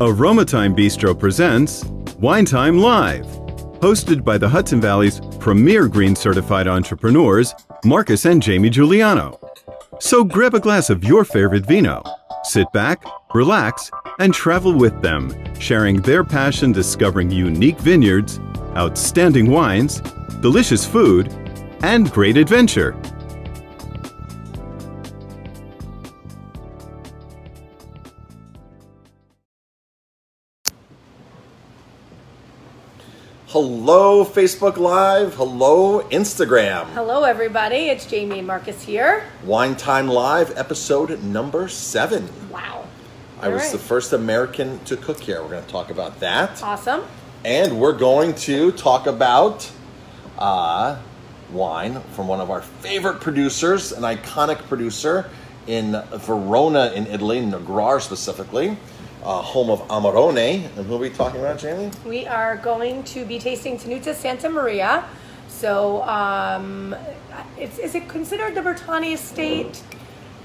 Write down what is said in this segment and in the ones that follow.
Aroma Thyme Bistro presents Wine Thyme Live, hosted by the Hudson Valley's premier green certified entrepreneurs, Marcus and Jamie Guiliano. So grab a glass of your favorite vino, sit back, relax, and travel with them, sharing their passion discovering unique vineyards, outstanding wines, delicious food, and great adventure. Hello, Facebook Live. Hello, Instagram. Hello, everybody. It's Jamie and Marcus here. Wine Thyme Live, episode number seven. Wow. I was All the first American to cook here. We're going to talk about that. Awesome. And we're going to talk about uh, wine from one of our favorite producers, an iconic producer in Verona in Italy, Negrar specifically, uh, home of Amarone. And who are we talking about, Jamie? We are going to be tasting Tenuta Santa Maria. So, um, it's, is it considered the Bertani estate?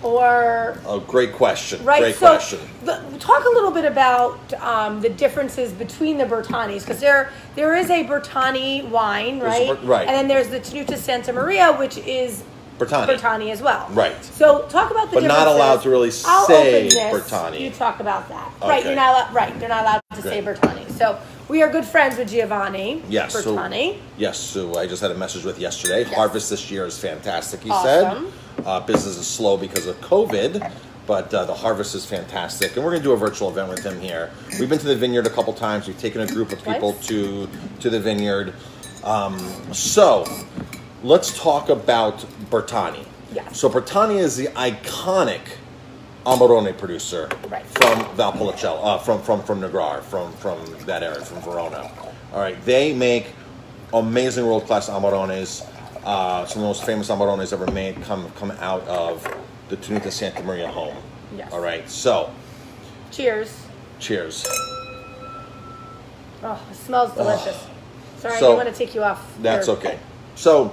Or Oh, great question. right? Great so, question. the- talk a little bit about um, the differences between the Bertanis, because there there is a Bertani wine, a right? Right. And then there's the Tenuta Santa Maria, which is Bertani. Bertani as well. Right. So talk about the But not allowed to really I'll say open this. Bertani. You talk about that. Right. You're not allowed, right. They're not allowed to say Great. Bertani. So we are good friends with Giovanni. Yes. so- Bertani. yes. So I just had a message with yesterday. Yes. Harvest this year is fantastic. He Awesome. said uh, business is slow because of COVID, but uh, the harvest is fantastic, and we're going to do a virtual event with him here. We've been to the vineyard a couple times. We've taken a group of people Twice. to to the vineyard. Um, so let's talk about Bertani. Yes. So Bertani is the iconic Amarone producer Right. from Valpolicella, uh, from from from Negrar, from from that area, from Verona. All right, they make amazing world class Amarones. Uh, some of the most famous Amarones ever made come come out of the Tenuta Santa Maria home. Yes. All right, so Cheers. cheers. Oh, it smells delicious. Sorry, I didn't want to take you off. That's your- okay. So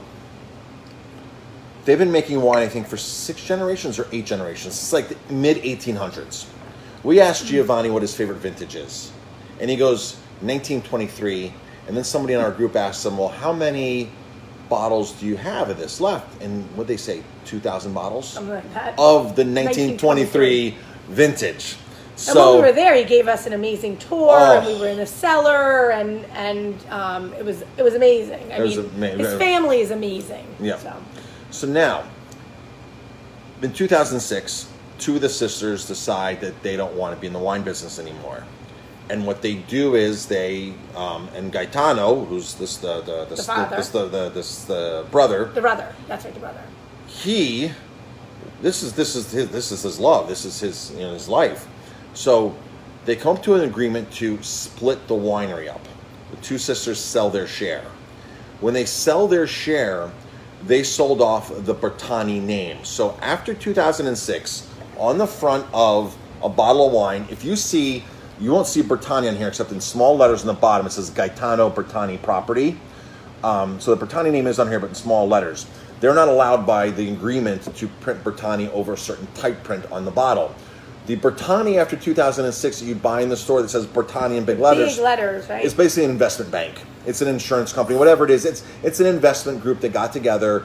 they've been making wine, I think, for six generations or eight generations. It's like the mid 1800s. We asked Giovanni what his favorite vintage is, and he goes 1923. And then somebody in our group asked him, "Well, how many bottles do you have of this left?" And what they say, 2,000 bottles like that. of the 1923 vintage. And when we were there, he gave us an amazing tour, Oh. and we were in the cellar, and and um, it was it was amazing. I It was mean, ama- his family is amazing. Yeah. So, So now, in 2006, two of the sisters decide that they don't want to be in the wine business anymore. And what they do is they, um, and Gaetano, who's this the the the, father. this the, the this the brother, the brother. That's right, the brother. he, this is this is his this is his love. This is his you know his life. So they come to an agreement to split the winery up. The two sisters sell their share. When they sell their share, they sold off the Bertani name. So after 2006, on the front of a bottle of wine, if you see, you won't see Bertani on here except in small letters on the bottom. It says Gaetano Bertani Property. Um, so the Bertani name is on here, but in small letters. They're not allowed by the agreement to print Bertani over a certain type print on the bottle. The Bertani after 2006 that you buy in the store that says Bertani in big letters Big letters, right? it's basically an investment bank. It's an insurance company, whatever it is. It's it's an investment group that got together,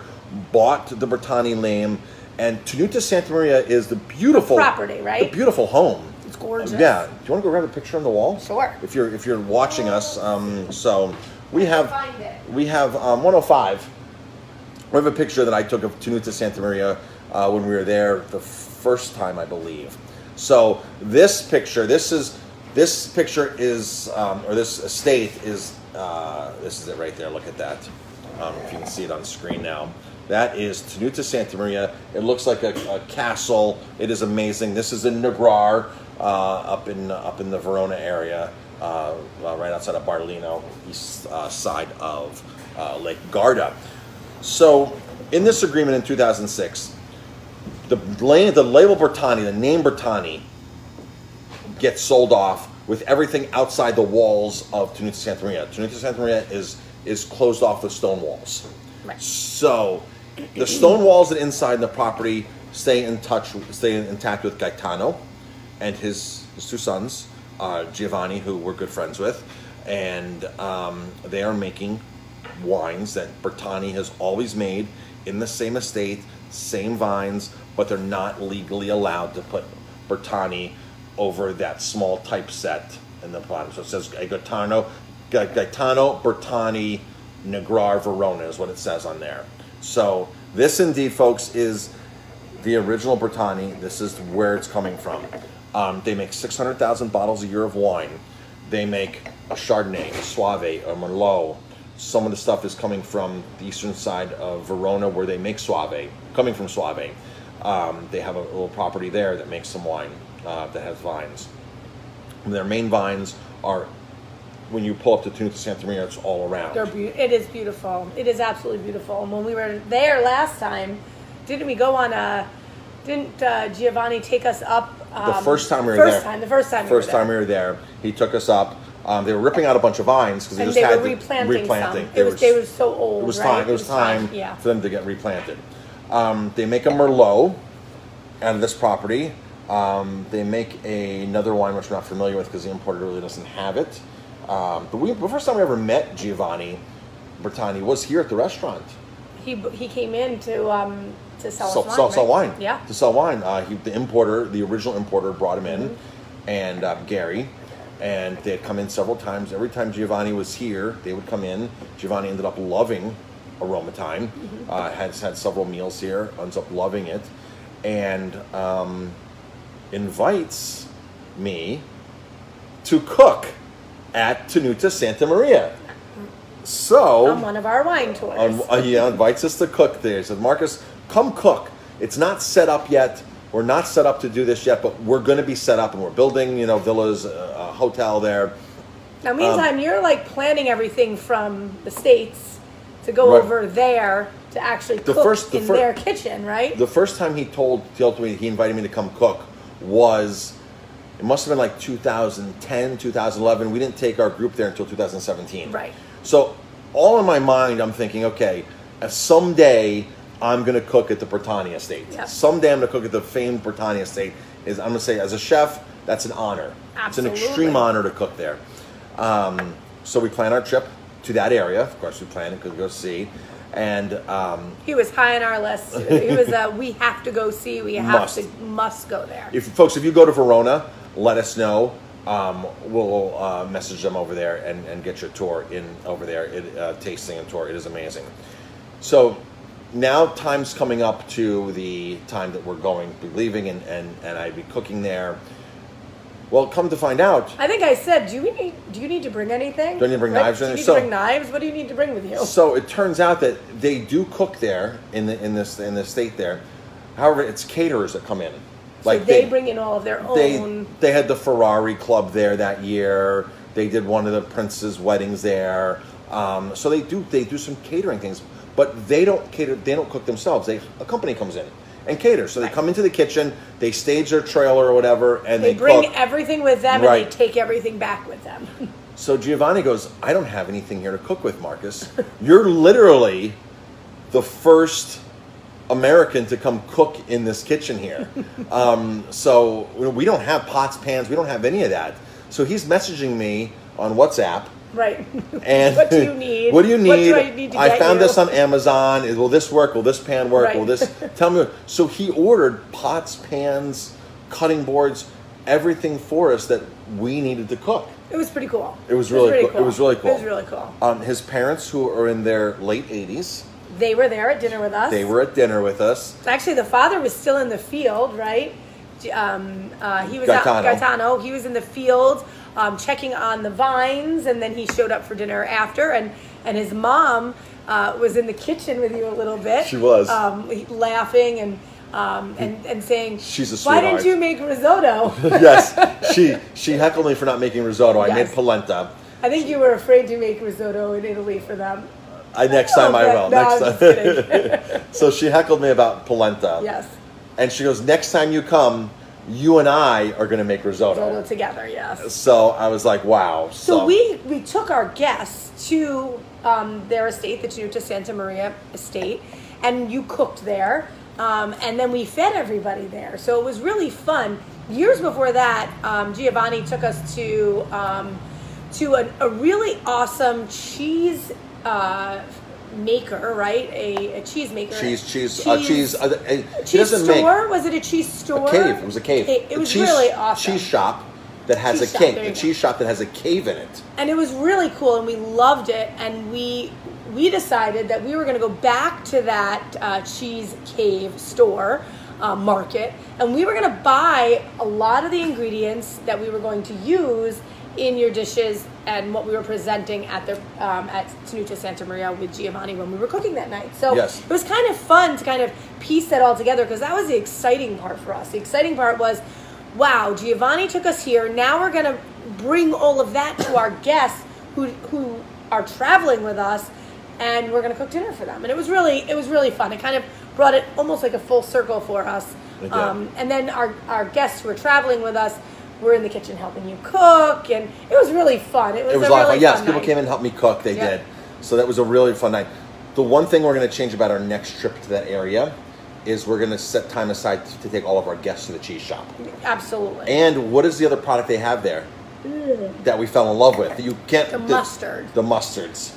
bought the Bertani name, and Tenuta Santa Maria is the beautiful property, right? The beautiful home. It's gorgeous. Yeah. Do you want to go grab a picture on the wall? Sure. If you're if you're watching us, um, so we have we have um, 105. We have a picture that I took of Tenuta Santa Maria uh, when we were there the first time, I believe. So this picture, this is this picture is um, or this estate is uh, this is it right there. Look at that. Um, if you can see it on screen now. That is Tenuta Santa Maria. It looks like a, a castle. It is amazing. This is in Negrar, uh, up in up in the Verona area, uh, uh, right outside of Bardolino, east uh, side of uh, Lake Garda. So, in this agreement in 2006, the, the label Bertani, the name Bertani, gets sold off with everything outside the walls of Tenuta Santa Maria. Tenuta Santa Maria is is closed off with stone walls. Right. So, the stone walls that inside the property stay in touch, stay intact with Gaetano and his his two sons. uh, Giovanni, who we're good friends with, and um, they are making wines that Bertani has always made in the same estate, same vines, but they're not legally allowed to put Bertani over that small typeset in the bottom. So it says Gaetano, Ga- Gaetano Bertani Negrar Verona is what it says on there. So this indeed, folks, is the original Bertani. This is where it's coming from. Um, they make 600,000 bottles a year of wine. They make a Chardonnay, a Soave, a Merlot. Some of the stuff is coming from the eastern side of Verona where they make Soave, coming from Soave. Um, they have a little property there that makes some wine uh, that has vines. And their main vines are, when you pull up to Tenuta Santa Maria, it's all around. They're beau- it is beautiful. It is absolutely beautiful. And when we were there last time, didn't we go on a? Didn't uh, Giovanni take us up? The um, first time we were first there. time, the first time. First we were time we were there, he took us up. Um, they were ripping out a bunch of vines because they and just they had were replanting, replanting. It was they were so old. It was right? time. It was time Yeah. for them to get replanted. Um, they make a Merlot out of this property. Um, they make a, another wine which we're not familiar with because the importer really doesn't have it. Um, but we, the first time we ever met Giovanni Bertani was here at the restaurant. He he came in to um to sell sell, wine. sell, sell wine. Yeah. To sell wine. Uh, he, the importer, the original importer, brought him in, Mm-hmm. and uh, Gary, and they had come in several times. Every time Giovanni was here, they would come in. Giovanni ended up loving Aroma Thyme. Mm-hmm. Uh, has had several meals here. Ends up loving it, and um, invites me to cook at Tenuta Santa Maria. So On one of our wine tours. uh, yeah, invites us to cook there. He says, Marcus, come cook. It's not set up yet. We're not set up to do this yet, but we're going to be set up, and we're building, you know, villas, uh, a hotel there. now, meantime, um, you're like planning everything from the states to go Right. over there to actually The cook first- the in fir- their kitchen, right? The first time he told, told me he invited me to come cook was, it must have been like 2010, 2011. We didn't take our group there until 2017. Right. So, all in my mind, I'm thinking, okay, uh, someday I'm going to cook at the Bertani estate. Yep. Someday I'm going to cook at the famed Bertani estate. Is I'm going to say, as a chef, that's an honor. It's an Absolutely. extreme honor to cook there. Um, so we plan our trip to that area. Of course, we plan it because we go see. And um, he was high on our list. He was a we have to go see. We have Must. to must go there. if folks, if you go to Verona, let us know. Um, we'll uh, message them over there and, and get your tour in over there, it, uh, tasting and tour. It is amazing. So now time's coming up to the time that we're going to be leaving, and, and, and I'd be cooking there. Well, come to find out, I think I said, do we need? Do you need to bring anything? Do I need to bring Right? knives Do you need anything? to bring knives? What do you need to bring with you? So it turns out that they do cook there in the in this in the state there. However, it's caterers that come in. so they, bring in all of their they own. they had the Ferrari Club there that year. They did one of the prince's weddings there. Um, so they do they do some catering things, but they don't cater. They don't cook themselves. They a company comes in and cater. So they Right. come into the kitchen, they stage their trailer or whatever, and They they, bring cook. everything with them and Right. they take everything back with them. So Giovanni goes, I don't have anything here to cook with, Marcus. You're literally the first American to come cook in this kitchen here. um, so you know, we don't have pots, pans, we don't have any of that. So he's messaging me on WhatsApp. Right. And what do you need? What do you need? What do I need to get found you? this on Amazon. Will this work? Will this pan work? Right. Will this tell me? So he ordered pots, pans, cutting boards, everything for us that we needed to cook. It was pretty cool. It was really cool. It was really cool. It was really cool. Um, his parents, who are in their late 80s, They were there at dinner with us. they were at dinner with us. Actually, the father was still in the field, right? Um, uh, he was Gaetano. out. Gaetano. He was in the field um, checking on the vines, and then he showed up for dinner after. And and his mom uh, was in the kitchen with you a little bit. She was. um, laughing and. Um, and, and saying, She's a Why didn't you make risotto? yes, she she heckled me for not making risotto. I made polenta. I think you were afraid to make risotto in Italy for them. I next time I will. No, next I'm time. so she heckled me about polenta. yes, And she goes, next time you come, you and I are going to make risotto. risotto together. Yes. So I was like, wow. So we we took our guests to um, their estate, the Tenuta Santa Maria estate, and you cooked there. um, and then we fed everybody there. So it was really fun. Years before that, um, Giovanni took us to um, to a, a really awesome cheese uh, maker, right? A, a cheese maker. Cheese, cheese, uh, cheese. Uh, he cheese doesn't make store? Was it a cheese store? a cave. It was a cave. It, it was cheese, really awesome. Cheese shop that has Cheese a shop, cave. A go. cheese shop that has a cave in it. and it was really cool and we loved it and we we decided that we were going to go back to that uh, cheese cave store uh, market and we were going to buy a lot of the ingredients that we were going to use in your dishes and what we were presenting at the um, at Tenuta Santa Maria with Giovanni when we were cooking that night. So Yes. it was kind of fun to kind of piece that all together because that was the exciting part for us. The exciting part was, wow, Giovanni took us here. Now we're gonna bring all of that to our guests who who are traveling with us, and we're gonna cook dinner for them. And it was really it was really fun. It kind of brought it almost like a full circle for us. Um, and then our our guests who were traveling with us. Were in the kitchen helping you cook, and it was really fun. It was, It was a lot of really fun. Yes, fun people night. came in and helped me cook. They Yeah. did. So that was a really fun night. The one thing we're going to change about our next trip to that area is we're going to set time aside to take all of our guests to the cheese shop. Absolutely. And what is the other product they have there mm. that we fell in love with? You can't. The mustard. The mustards.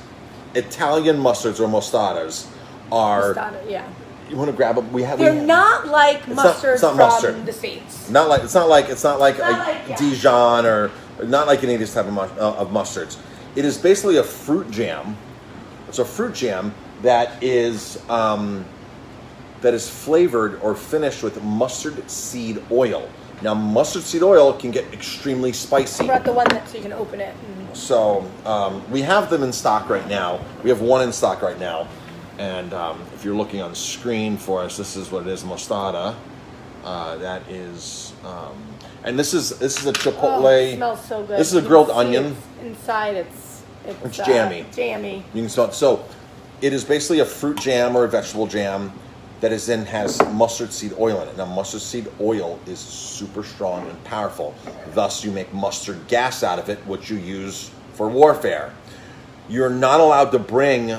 Italian mustards or mostardas are. Yeah. You want to grab them? We have. They're we, not like mustard it's not from mustard. the states. Not like it's not like it's not like Not a like- yeah. Dijon or not like any of these type of, mus- uh, of mustards. It is basically a fruit jam. It's a fruit jam that is um, that is flavored or finished with mustard seed oil. Now, mustard seed oil can get extremely spicy. I brought the one that so you can open it. And So um, we have them in stock right now. We have one in stock right now, and um, if you're looking on the screen for us, this is what it is, mostarda. Uh, that is, um, and this is this is a oh, chipotle. it smells so good. This is a grilled onion. it's- inside, it's it's, It's uh, jammy. jammy. You can smell it. So it is basically a fruit jam or a vegetable jam that is then has mustard seed oil in it. Now mustard seed oil is super strong and powerful. Thus you make mustard gas out of it, which you use for warfare. You're not allowed to bring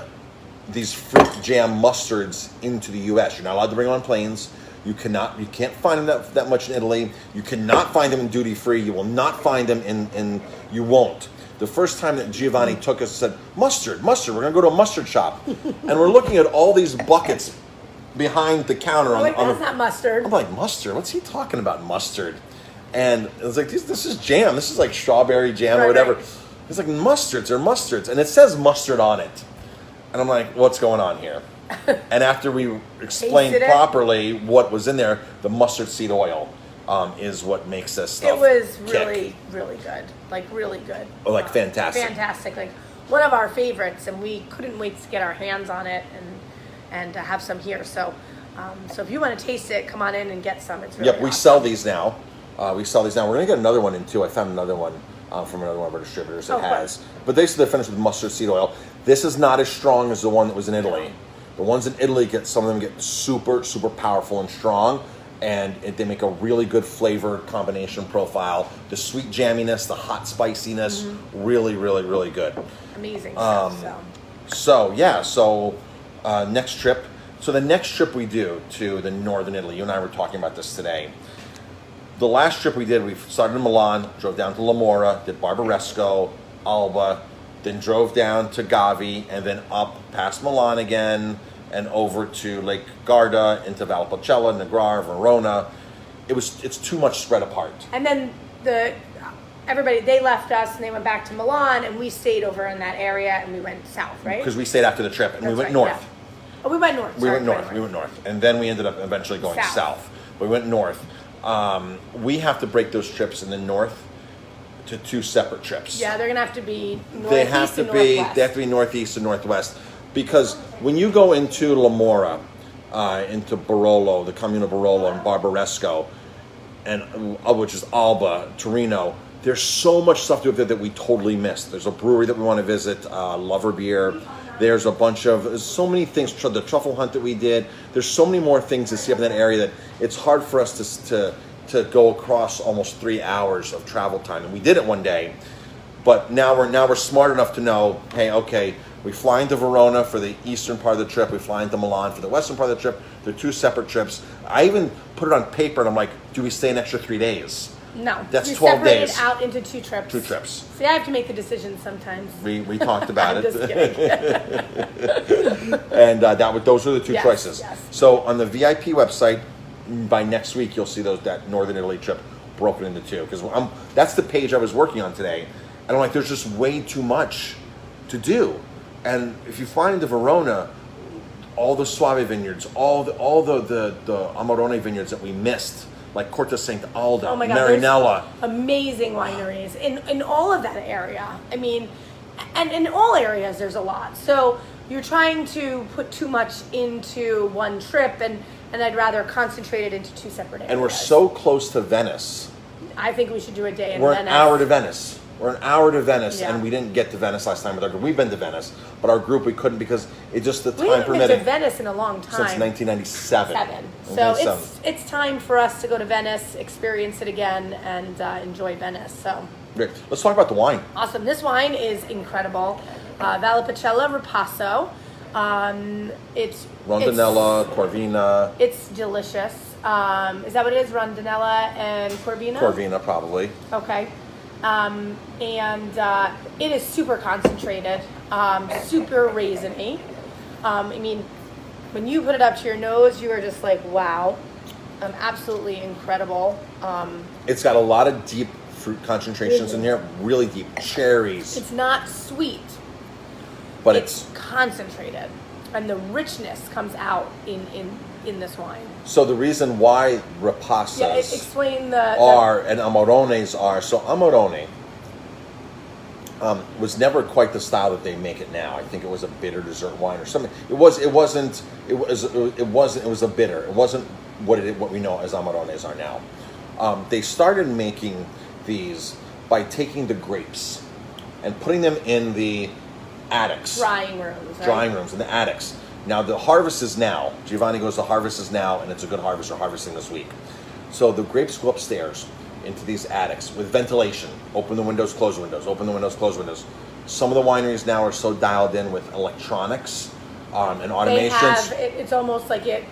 these fruit jam mustards into the US. You're not allowed to bring them on planes. You cannot you can't find them that, that much in Italy. You cannot find them in duty free. You will not find them in, in you won't. The first time that Giovanni took us said, Mustard, mustard, we're gonna go to a mustard shop. and we're looking at all these buckets behind the counter Oh, on, wait, on that's the, not mustard. I'm like, mustard? What's he talking about, mustard? And it was like, this, this is jam. This is like strawberry jam or whatever. right. It's like mustards or mustards. And it says mustard on it. And I'm like, what's going on here? and after we explained Tasted it? properly what was in there, the mustard seed oil um, is what makes this stuff It was kick. really, really good. Like really good. Oh, like fantastic. Fantastic. Like one of our favorites, and we couldn't wait to get our hands on it and and to have some here. So, um, so if you want to taste it, come on in and get some. It's really Yep, we awesome. sell these now. Uh, we sell these now. We're gonna get another one in too. I found another one uh, from another one of our distributors that Oh, has. But they said they're finished with mustard seed oil. This is not as strong as the one that was in Italy. The ones in Italy get some of them get super super powerful and strong, and it, they make a really good flavor combination profile. The sweet jamminess, the hot spiciness, Mm-hmm. really really really good. amazing Um, stuff. So. So yeah, so uh, next trip. So the next trip we do to the northern Italy. You and I were talking about this today. The last trip we did, we started in Milan, drove down to La Morra, did Barbaresco, Alba, then drove down to Gavi, and then up past Milan again, and over to Lake Garda, into Valpolicella, Negrar, Verona. It was it's too much spread apart. And then the everybody they left us and they went back to Milan, and we stayed over in that area and we went south, right? Because we stayed after the trip and we went right, north. yeah. Oh, we went north. We sorry, went north. We went north, and then we ended up eventually going south. South. We went north. Um, we have to break those trips in the north to two separate trips. Yeah, they're gonna have to be northeast they have to and be. northwest. They have to be northeast and northwest because when you go into La Morra, uh, into Barolo, the commune of Barolo and Barbaresco, and uh, which is Alba, Torino. There's so much stuff to do there that we totally missed. There's a brewery that we want to visit, uh, Lover Beer. There's a bunch of there's so many things. The truffle hunt that we did. There's so many more things to see up in that area that it's hard for us to to to go across almost three hours of travel time. And we did it one day, But now we're now we're smart enough to know, hey, okay, we fly into Verona for the eastern part of the trip. We fly into Milan for the western part of the trip. They're two separate trips. I even put it on paper, and I'm like, do we stay an extra three days? No, That's you 12 separate days. it out into two trips. Two trips. See, I have to make the decision sometimes. We, we talked about I'm it. just kidding. and uh, that would, those are the two Yes, choices. yes. So on the VIP website, by next week you'll see those that Northern Italy trip broken into two because I'm that's the page I was working on today, and I'm like, there's just way too much to do, and if you find the Verona, all the Soave vineyards, all the all the the, the Amarone vineyards that we missed, like Corte Saint Alda, Oh my God, Marinella. amazing wineries in in all of that area. I mean, and in all areas there's a lot. So you're trying to put too much into one trip, and and I'd rather concentrate it into two separate areas. And we're so close to Venice. I think we should do a day in We're Venice. an hour to Venice. We're an hour to Venice, Yeah. and we didn't get to Venice last time with our group. We've been to Venice, but our group we couldn't because it just the We time haven't been to permitted Venice in a long time. since 1997. Seven. So it's it's time for us to go to Venice, experience it again, and uh, enjoy Venice. So Great. Let's talk about the wine. awesome! This wine is incredible. Uh, Valpolicella Ripasso. Um, it's Rondinella, Corvina, It's, it's delicious. Um, is that what it is? Rondinella and Corvina. Corvina probably. Okay. Um, and uh, it is super concentrated, um, super raisiny. Um, I mean, when you put it up to your nose, you are just like, wow, um, absolutely incredible. Um, It's got a lot of deep fruit concentrations in here, really deep. Cherries, it's not sweet, but it's, it's concentrated, and the richness comes out in in in this wine. so the reason why Rapassas Yeah, explain the, the are and Amarones are so Amarone um, was never quite the style that they make it now. I think it was a bitter dessert wine or something. It was. It wasn't. It was. It wasn't. It was a bitter. It wasn't what it what we know as Amarones are now. Um, they started making these by taking the grapes and putting them in the attics drying rooms. Right? drying rooms in the attics. Now the harvest is now. Giovanni goes, the harvest is now, and it's a good harvest. We're harvesting this week. So the grapes go upstairs into these attics with ventilation. Open the windows, close the windows. Open the windows, close the windows. Some of the wineries now are so dialed in with electronics um, and automations. have. It, it's almost like it.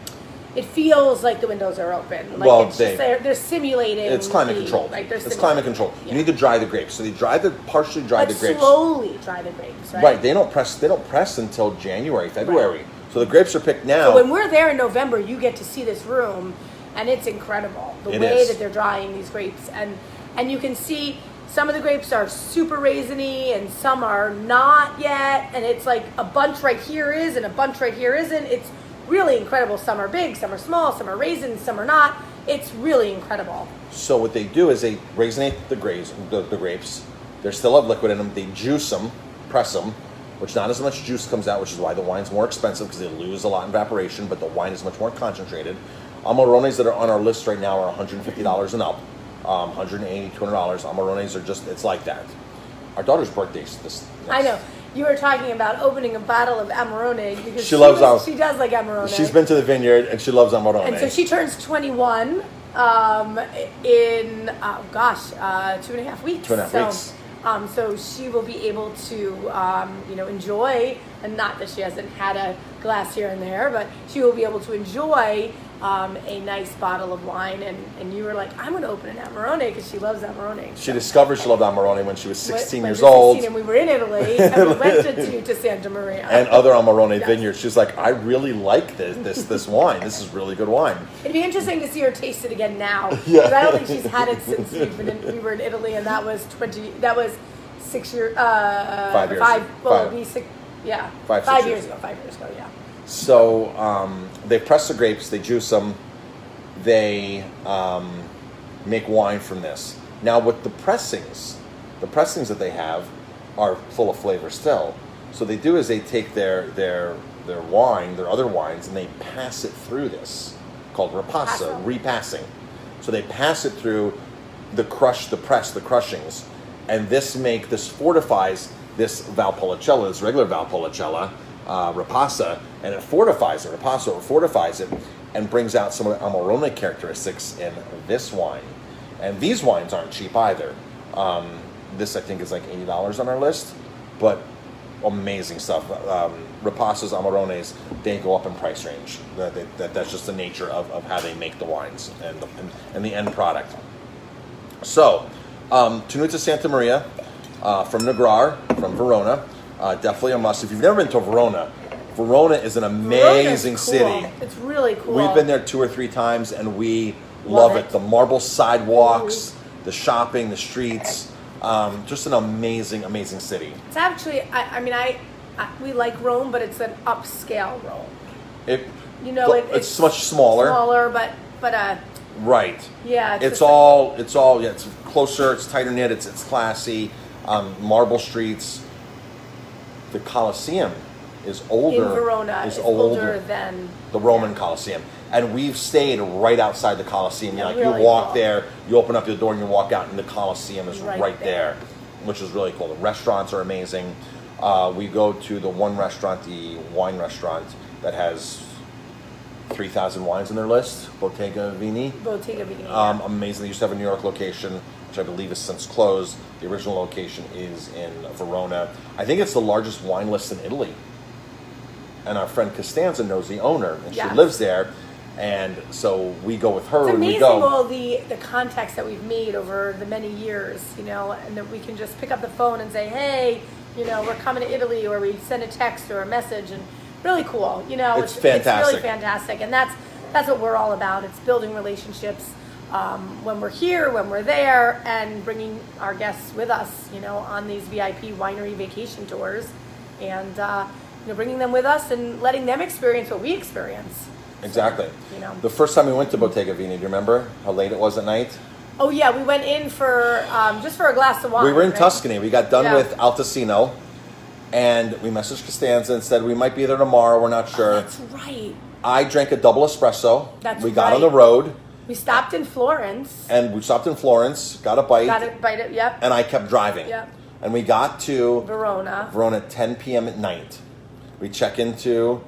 It feels like the windows are open. Like Well, it's they- just they're, they're simulating. it's climate the- controlled. Like they're it's climate controlled. Yeah. You need to dry the grapes. So they dry the partially dry but the grapes. slowly dry the grapes, right? Right. They don't press. They don't press until January, February. So the grapes are picked now. So when we're there in November, you get to see this room, and it's incredible the It way is. that they're drying these grapes, and and you can see some of the grapes are super raisiny, and some are not yet, and it's like a bunch right here is, and a bunch right here isn't. It's really incredible. Some are big, some are small, some are raisins, some are not. It's really incredible. So what they do is they raisinate the grapes. The, the grapes. They still have liquid in them. They juice them, press them, which not as much juice comes out, which is why the wine's more expensive because they lose a lot in evaporation. But the wine is much more concentrated. Amarones that are on our list right now are $150 and up, um, $180, $200. Amarones are just it's like that. Our daughter's birthday's this. I know. You were talking about opening a bottle of Amarone because She loves was- She does like Amarone. She's been to the vineyard and she loves Amarone. And so she turns 21 um, in, oh gosh, uh, two and a half weeks. Two and a half so, weeks. Um, so she will be able to, um, you know, enjoy, and not that she hasn't had a glass here and there, but she will be able to enjoy um, a nice bottle of wine. And, and you were like, I'm going to open an Amarone because she loves Amarone. She discovered she loved Amarone when she was 16 When years were old. 16 and we were in Italy, and we went to, to Santa Maria. and other Amarone Yes. vineyards. She's like, I really like this this this wine. This is really good wine. It'd be interesting to see her taste it again now. Yeah. I don't think she's had it since we've been in, we were in Italy, and that was twenty. That was six years. Uh, Five years. Five. Well, Five. it'd be six. Yeah. Five, six years years ago. Five years ago. Yeah. So um, they press the grapes, they juice them, they um, make wine from this. Now, with the pressings, the pressings that they have are full of flavor still. So they do is they take their their their wine, their other wines, and they pass it through this called repassa, repassing. So they pass it through the crush, the press, the crushings, and this make this fortifies this Valpolicella, this regular Valpolicella, uh, Rapassa, and it fortifies it. Ripasso fortifies it and brings out some of the Amarone characteristics in this wine. And these wines aren't cheap either. Um, this I think is like eighty dollars on our list, but amazing stuff. Um, Rapasas, Amarones, they go up in price range. That, that, that- that's just the nature of, of how they make the wines and the, and, and the end product. So, um, Tenuta Santa Maria uh, from Negrar, from Verona, uh, definitely a must. If you've never been to Verona, Verona is an amazing cool. city. It's really cool. We've been there two or three times, and we love, Love it. it. The marble sidewalks, the shopping, the streets. Um, just an amazing, amazing city. It's actually, I, I mean, I, I, we like Rome, but it's an upscale Rome. It, You know, it, it's, much smaller, Smaller, but but uh, right? yeah, It's just- all, it's all, yeah. It's closer. It's tighter knit. It's it's classy. Um, marble streets. The Colosseum is older. in Verona Is is older. older than the Roman Colosseum. And we've stayed right outside the Colosseum. Yeah, like really you walk cool. there, you open up your door and you walk out, and the Colosseum is right, Right there. there. which is really cool. The restaurants are amazing. Uh, we go to the one restaurant, the wine restaurant, that has 3,000 wines in their list, Bottega Vini. Bottega Vini. Um, amazing. They used to have a New York location, which I believe is since closed. The original location is in Verona. I think it's the largest wine list in Italy. And our friend Costanza knows the owner, and Yes. she lives there. And so we go with her It's when we amazing all the the contacts that we've made over the many years, you know, and that we can just pick up the phone and say, hey, you know, we're coming to Italy, or we send a text or a message, and really cool, you know, It's It's fantastic. really fantastic, and that's that's what we're all about. It's building relationships um, when we're here, when we're there, and bringing our guests with us, you know, on these VIP winery vacation tours, and uh, you know, bringing them with us and letting them experience what we experience. exactly. You know. The first time we went to Bottega Vini, do you remember how late it was at night? Oh yeah, we went in for um, just for a glass of wine. We were in right? Tuscany. We got done Yeah. with Altesino, and we messaged Costanza and said we might be there tomorrow. We're not sure. That's right. I drank a double espresso. That's we got on the road We stopped in Florence. and we stopped in Florence, got a bite, Got it, bite it. Yep. and I kept driving. Yep. And we got to Verona. Verona 10 p.m. at night. We check into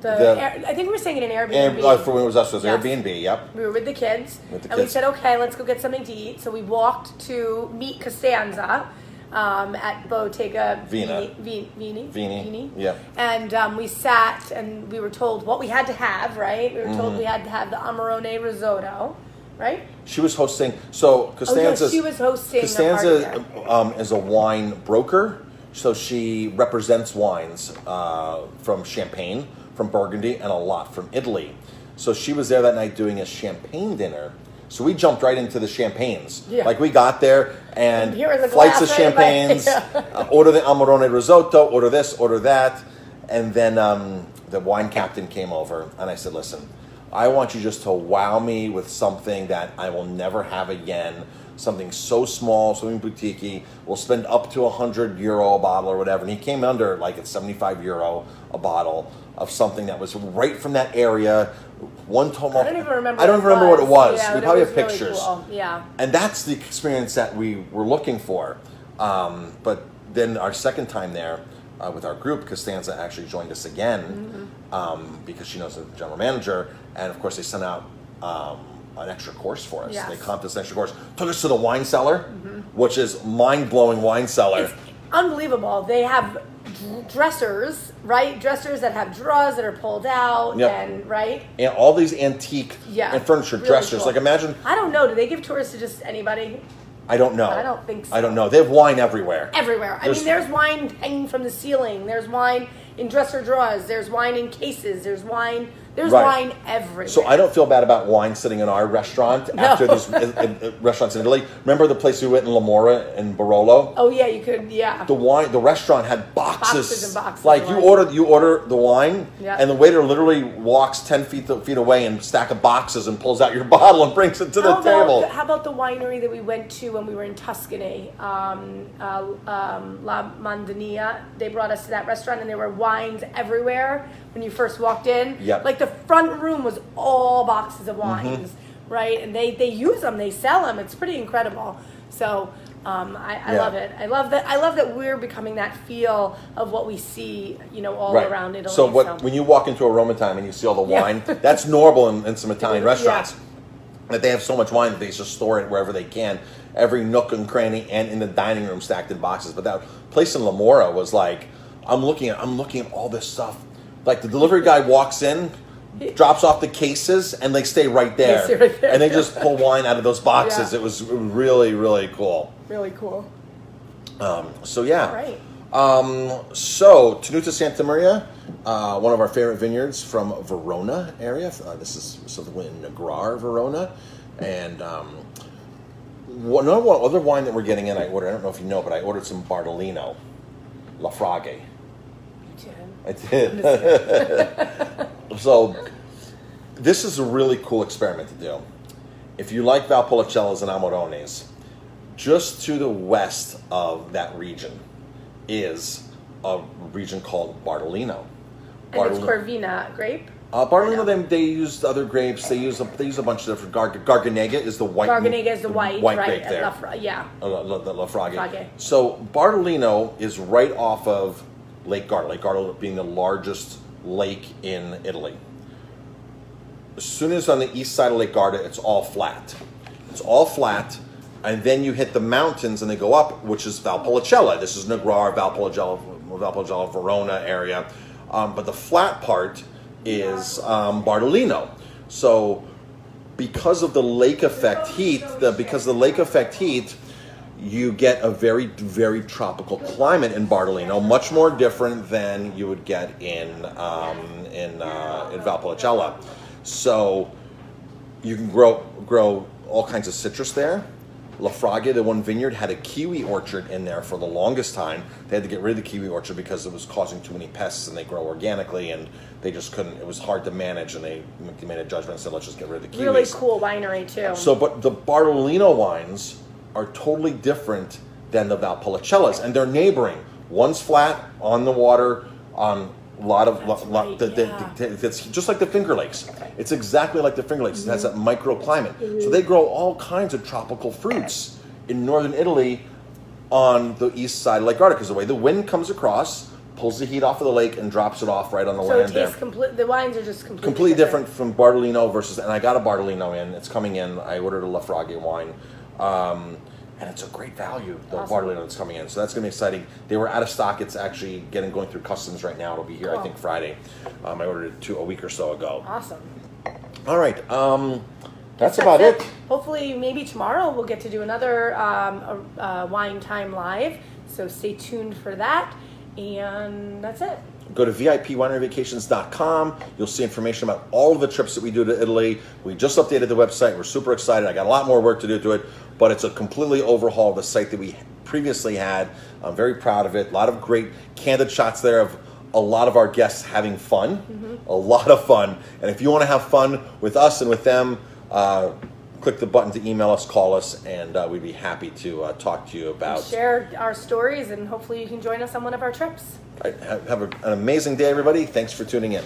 The, the- Air, I think we were staying in an Airbnb. and uh, for when it was us, it was Yes. Airbnb. Yep. we were with the kids, With the and we said, "Okay, let's go get something to eat." So we walked to meet Costanza um, at Bottega Vina. Vini. Vini. Vini, yep. And um, we sat, and we were told what we had to have. Right? We were Mm-hmm. told we had to have the Amarone risotto. Right? She was hosting. So Costanza. Oh, she was hosting Costanza um, is a wine broker, so she represents wines uh, from Champagne, from Burgundy, and a lot from Italy. So she was there that night doing a champagne dinner. So we jumped right into the champagnes. Yeah. Like we got there and flights of champagnes. uh, order the Amarone risotto. Order this. Order that. And then um, the wine captain came over, and I said, "Listen, I want you just to wow me with something that I will never have again. Something so small, something boutique. We'll spend up to a hundred euro a bottle or whatever." And he came under like at seventy-five euro a bottle of something that was right from that area. One tomo. I don't even remember. I don't what remember what it was. Yeah, we probably have was really pictures cool. Yeah. and that's the experience that we were looking for. Um, but then our second time there uh, with our group, Costanza actually joined us again Mm-hmm. um, because she knows the general manager, and of course they sent out um, an extra course for us. Yes. They comped us an extra course, took us to the wine cellar, which is mind blowing wine cellar. It's unbelievable. They have dressers, right? Dressers that have drawers that are pulled out, Yep. and right. and all these antique Yeah, and furniture really dressers. cool. Like imagine, I don't know. Do they give tours to just anybody? I don't know. I don't think so. I don't know. They have wine everywhere. Everywhere. I mean, there's wine hanging from the ceiling. There's wine in dresser drawers. There's wine in cases. There's wine. There's Right. wine everywhere. So I don't feel bad about wine sitting in our restaurant after No. these uh, uh, restaurants in Italy. Remember the place we went in La Morra in Barolo? Oh yeah, you could. Yeah. The wine, the restaurant had boxes, Boxes and boxes Like you order, you order the wine, Yeah. and the waiter literally walks ten feet feet away and stack of boxes and pulls out your bottle and brings it to the about, table. How about the winery that we went to when we were in Tuscany, um, uh, um, La Mandania? They brought us to that restaurant, and there were wines everywhere when you first walked in. Yep. Mm-hmm. Like the front room was all boxes of wines, right? And they they use them, they sell them. It's pretty incredible. So. Um, I, I Yeah. love it. I love that. I love that we're becoming that feel of what we see, you know, all Right. around Italy. So what when you walk into Aroma Thyme and you see all the Yeah. wine, that's normal in, in some Italian Yeah. restaurants. That they have so much wine that they just store it wherever they can. every nook and cranny and in the dining room stacked in boxes. But that place in La Morra was like, I'm looking at I'm looking at all this stuff. Like the delivery guy walks in, drops off the cases, and they stay right there, stay right there. and they just pull wine out of those boxes. Yeah. It was really really cool. Really cool. So yeah. All right. Um, so Tenuta Santa Maria, uh, one of our favorite vineyards from Verona area. Uh, this is something in Negrar, Verona, and um, one, another one, other wine that we're getting in. I ordered. I don't know if you know, but I ordered some Bardolino, La Fraghe. I did. so this is a really cool experiment to do. If you like Valpolicella's and Amarones, just to the west of that region is a region called Bardolino. And it's Corvina grape. uh, Bardolino, they, they used other grapes. They use a, they use a bunch of different. Gar- Garganega is the white. Garganega is the white, white right? grape there. La yeah. Uh, La, La, La Fraghe. Fraghe. So Bardolino is right off of Lake Garda. Lake Garda being the largest lake in Italy. As soon as on the east side of Lake Garda, it's all flat. It's all flat, and then you hit the mountains and they go up, which is Valpolicella. This is Negrar, Valpolicella, Valpolicella, Verona area. Um, but the flat part is um, Bardolino. So because of the lake effect heat, the, because of the lake effect heat, you get a very, very tropical climate in Bardolino, much more different than you would get in um, in uh, in Valpolicella. So you can grow grow all kinds of citrus there. La Fraghe, the one vineyard, had a kiwi orchard in there for the longest time. They had to get rid of the kiwi orchard because it was causing too many pests, and they grow organically, and they just couldn't. It was hard to manage, and they, they made a judgment and said, "Let's just get rid of the kiwis." Really cool winery too. So, but the Bardolino wines are totally different than the Valpolicellas, and they're neighboring. One's flat on the water, on a lot of right, the, the- yeah. the- it's just like the Finger Lakes. It's exactly like the Finger Lakes. It has that mm-hmm. microclimate. So mm-hmm. they grow all kinds of tropical fruits in northern Italy on the east side of Lake Garda because the way the wind comes across pulls the heat off of the lake and drops it off right on the So it land there complete. The wines are just completely, completely different from Bardolino versus, and I got a Bardolino in. It's coming in. I ordered a La Fraghe wine, um, and it's a great value. The Awesome. Bardolino that's coming in, so that's gonna be exciting. They were out of stock. It's actually getting going through customs right now. It'll be here, I think, Friday. Um, I ordered it two, a week or so ago. Awesome. All right, um, that's, That's about it. Hopefully, maybe tomorrow we'll get to do another um, a, uh, wine time live. So stay tuned for that. And that's it. Go to VIPWineryVacations.com. You'll see information about all of the trips that we do to Italy. We just updated the website. We're super excited. I got a lot more work to do to it, but it's a completely overhaul of the site that we previously had. I'm very proud of it. A lot of great candid shots there of a lot of our guests having fun, a lot of fun. And if you want to have fun with us and with them, uh, click the button to email us, call us, and uh, we'd be happy to uh, talk to you about. Share our stories, and hopefully, you can join us on one of our trips. Right, have have a- an amazing day, everybody. Thanks for tuning in.